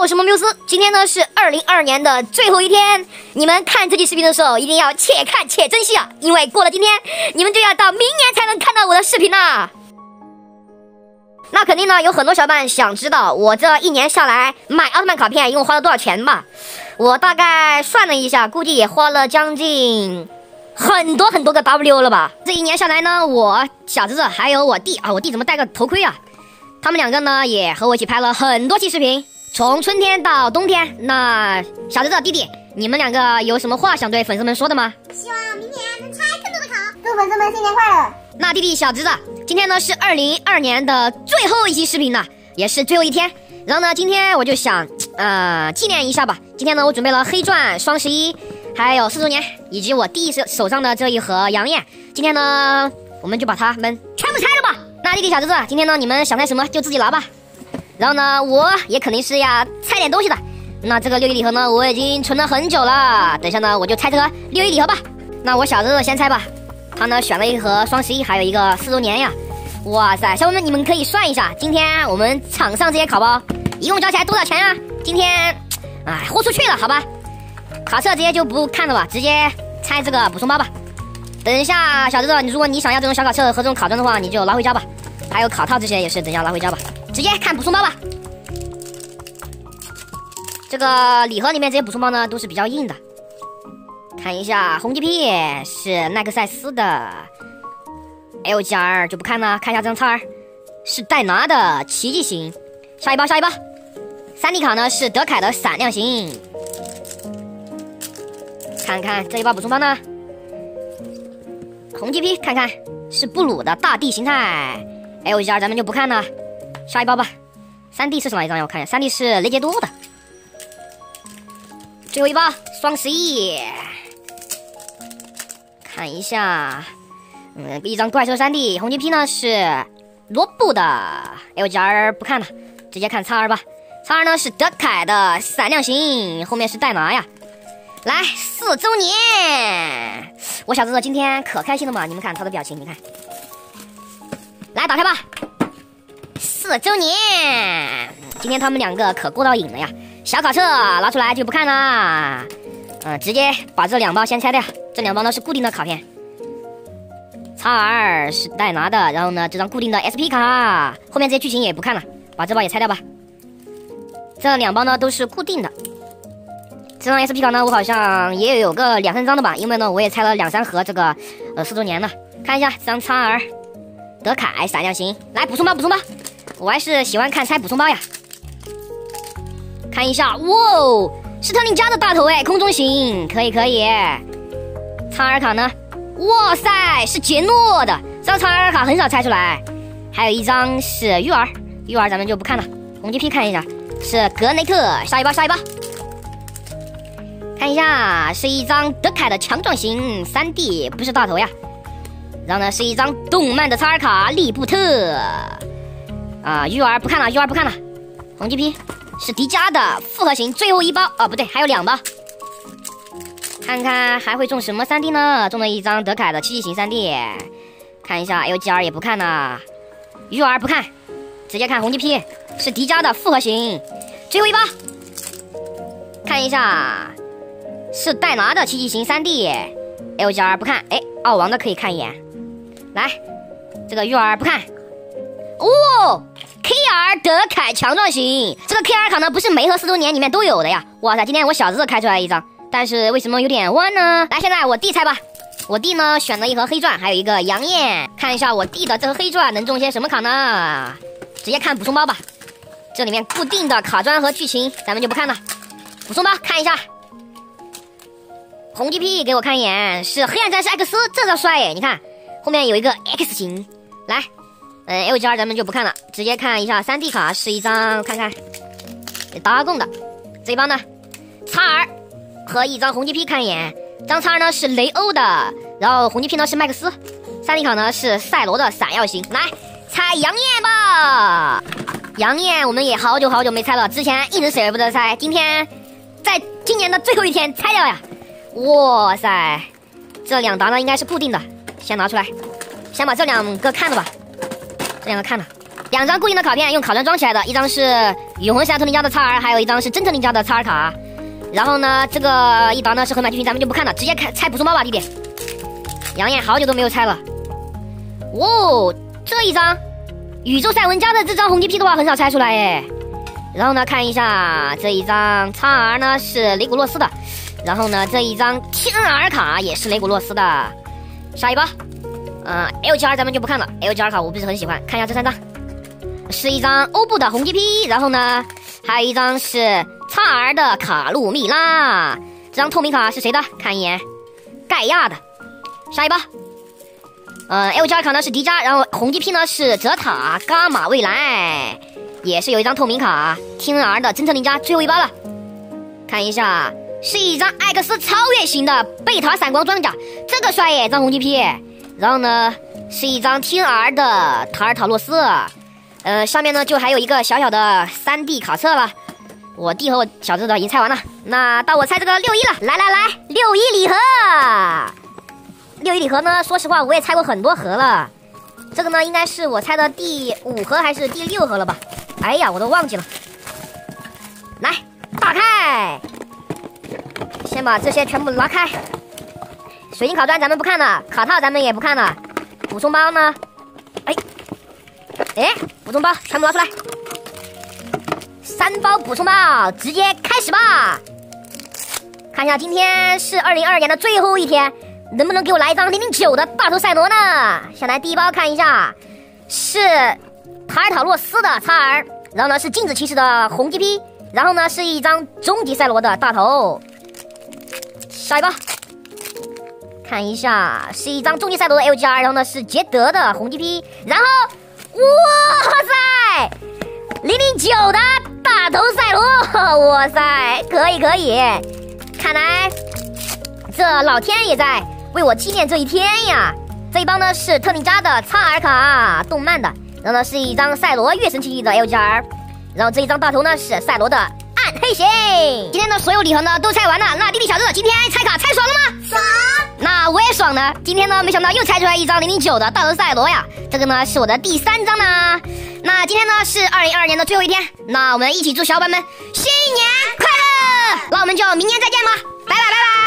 我是蒙缪斯。今天呢是二零二二年的最后一天，你们看这期视频的时候一定要且看且珍惜啊，因为过了今天，你们就要到明年才能看到我的视频啦。那肯定呢，有很多小伙伴想知道我这一年下来买奥特曼卡片一共花了多少钱吧？我大概算了一下，估计也花了将近很多很多个 W 了吧。这一年下来呢，我小侄子还有我弟啊，我弟怎么戴个头盔啊？他们两个呢也和我一起拍了很多期视频，从春天到冬天。那小侄子弟弟，你们两个有什么话想对粉丝们说的吗？希望明年能拆更多的卡，祝粉丝们新年快乐。那弟弟小侄子，今天呢是二零二年的最后一期视频了，也是最后一天。然后呢，今天我就想，呃，纪念一下吧。今天呢，我准备了黑钻双十一，还有四周年，以及我弟手手上的这一盒杨艳。今天呢，我们就把它们全部拆了吧。那弟弟小侄子，今天呢，你们想拆什么就自己拿吧。然后呢，我也肯定是要拆点东西的。那这个六一礼盒呢，我已经存了很久了。等下呢，我就拆这个六一礼盒吧。那我小侄子先拆吧。他呢选了一盒双十一，还有一个四周年呀。哇塞，小伙伴们，你们可以算一下，今天我们场上这些卡包一共加起来多少钱啊？今天，哎，豁出去了，好吧。卡册这些就不看了吧，直接拆这个补充包吧。等一下，小侄子，如果你想要这种小卡册和这种卡砖的话，你就拿回家吧。还有卡套这些也是，等下拿回家吧。直接看补充包吧。这个礼盒里面这些补充包呢，都是比较硬的。看一下红 GP 是奈克赛斯的，LGR 就不看了。看一下这张叉儿是戴拿的奇迹型。下一包，下一包。三 D 卡呢是德凯的闪亮型。看看这一包补充包呢，红 GP 看看是布鲁的大地形态。，LGR 咱们就不看了。下一包吧。三 D 是什么一张呀？我看一下，三 D 是雷杰多的。最后一包双十一。看一下，嗯，一张怪兽三 D 红金 P 呢是罗布的 LGR，不看了，直接看叉二吧。叉二呢是德凯的闪亮型，后面是代码呀。来四周年，我小侄子今天可开心了嘛？你们看他的表情，你看。来打开吧，四周年，今天他们两个可过到瘾了呀。小卡册拿出来就不看了，嗯，直接把这两包先拆掉。这两包呢是固定的卡片，叉二是代拿的，然后呢这张固定的 SP 卡，后面这些剧情也不看了，把这包也拆掉吧。这两包呢都是固定的，这张 SP 卡呢我好像也有个两三张的吧，因为呢我也拆了两三盒这个呃四周年了。看一下这张叉二，德凯闪亮型，来补充包补充包，我还是喜欢看拆补充包呀。看一下，哇，是特林加的大头哎，空中型，可以可以。苍耳卡呢？哇塞，是杰诺的。这张苍耳卡很少拆出来。还有一张是玉儿，玉儿咱们就不看了。红 GP 看一下，是格雷特。下一包，下一包。看一下，是一张德凯的强壮型三 D，不是大头呀。然后呢，是一张动漫的叉尔卡利布特。啊，玉儿不看了，玉儿不看了。红 GP 是迪迦的复合型，最后一包。哦，不对，还有两包。看看还会中什么三 D 呢？中了一张德凯的奇迹型三 D，看一下 L G R 也不看了，玉儿不看，直接看红 G P，是迪迦的复合型，最后一包，看一下是戴拿的奇迹型三 D，L G R 不看，哎，奥王的可以看一眼，来，这个玉儿不看，哦，K R 德凯强壮型，这个 K R 卡呢不是每盒四周年里面都有的呀，哇塞，今天我小侄子开出来一张。但是为什么有点弯呢？来，现在我弟猜吧。我弟呢选了一盒黑钻，还有一个杨艳。看一下我弟的这盒黑钻能中些什么卡呢？直接看补充包吧。这里面固定的卡砖和剧情咱们就不看了。补充包看一下。红 GP 给我看一眼，是黑暗战士 X，这张帅耶！你看后面有一个 X 型。来，嗯，L 加二咱们就不看了，直接看一下三 D 卡是一张，看看。达贡的这一包呢，叉二。和一张红 GP 看一眼，张叉呢是雷欧的，然后红 GP 呢是麦克斯，三 D 卡呢是赛罗的闪耀型。来猜杨艳吧，杨艳我们也好久好久没猜了，之前一直舍不得猜，今天在今年的最后一天猜掉呀！哇塞，这两沓呢应该是固定的，先拿出来，先把这两个看了吧，这两个看了，两张固定的卡片，用卡砖装起来的，一张是永恒侠特林加的叉 R，还有一张是真特林加的叉 R 卡。然后呢，这个一沓呢是横版剧情，咱们就不看了，直接开拆补充包吧，弟弟。杨艳好久都没有拆了。哦，这一张宇宙赛文加的这张红 TP 的话很少拆出来哎。然后呢，看一下这一张叉 R 呢是雷古洛斯的，然后呢这一张 TR 卡也是雷古洛斯的。下一包，嗯，LGR 咱们就不看了，LGR 卡我不是很喜欢。看一下这三张，是一张欧布的红 G P，然后呢还有一张是叉 R 的卡路蜜拉。这张透明卡是谁的？看一眼，盖亚的。下一包。嗯，LGR 卡呢是迪迦，然后红 G P 呢是泽塔伽马未来。也是有一张透明卡，TNR 的真特林加最后一包了，看一下，是一张艾克斯超越型的贝塔闪光装甲，这个帅耶，张红 G P。然后呢，是一张 TNR 的塔尔塔洛斯，呃，下面呢就还有一个小小的 3D 卡册了。我弟和我小侄子已经拆完了，那到我拆这个六一了，来来来，六一礼盒。六一礼盒呢，说实话我也拆过很多盒了，这个呢应该是我拆的第五盒还是第六盒了吧？哎呀，我都忘记了。来，打开，先把这些全部拿开。水晶卡砖咱们不看了，卡套咱们也不看了。补充包呢？哎，哎，补充包全部拿出来。三包补充包，直接开始吧。看一下，今天是二零二二年的最后一天，能不能给我来一张零零九的大头赛罗呢？先来第一包看一下，是。塔尔塔洛斯的叉 R，然后呢是镜子骑士的红 GP，然后呢是一张终极赛罗的大头。下一包，看一下是一张终极赛罗的 LGR，然后呢是捷德的红 GP，然后哇塞，零零九的大头赛罗，哇塞，可以可以，看来这老天也在为我纪念这一天呀。这一包呢是特利迦的叉 R 卡，动漫的。然后呢是一张赛罗月神奇的 LGR，然后这一张大头呢是赛罗的暗黑型。今天的所有礼盒呢都拆完了，那弟弟小子今天拆卡拆爽了吗？爽。那爽呢。今天呢没想到又拆出来一张零零九的大头赛罗呀，这个呢是我的第三张呢。那今天呢是二零二二年的最后一天，那我们一起祝小伙伴们新年快乐。那我们就明年再见吧，拜拜拜拜。